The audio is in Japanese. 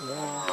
うわ